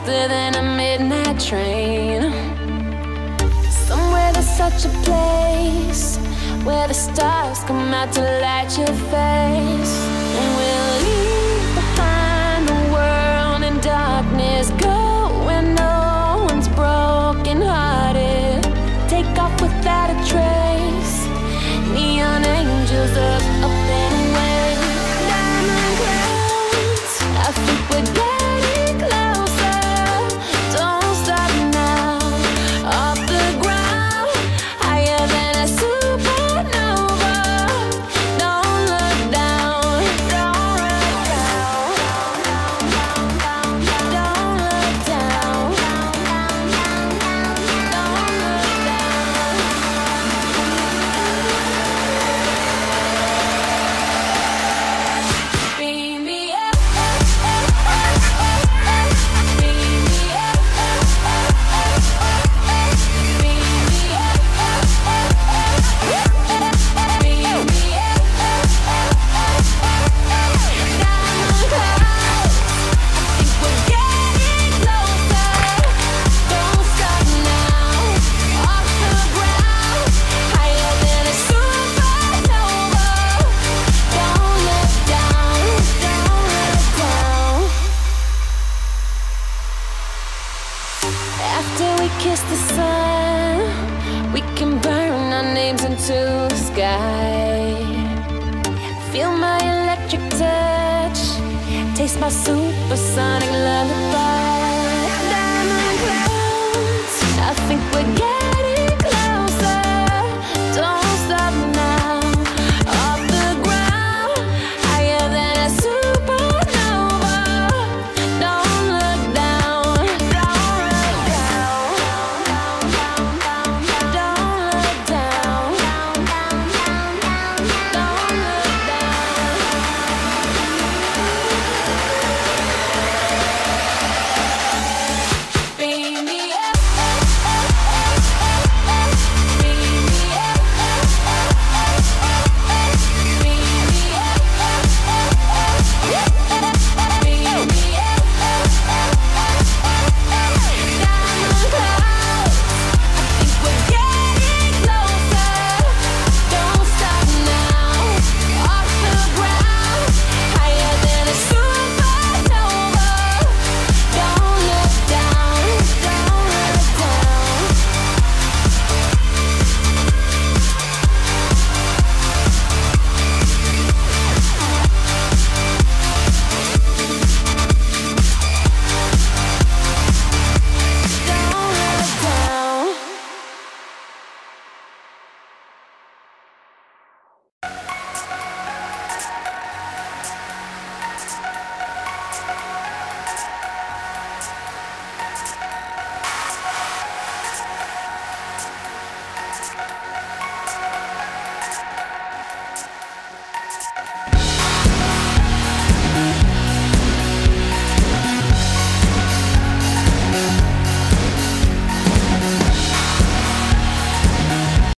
faster than a midnight train. Somewhere there's such a place where the stars come out to light your face. sun We can burn our names into the sky. Feel my electric touch. Taste my supersonic lullaby. Diamond clouds. I think we're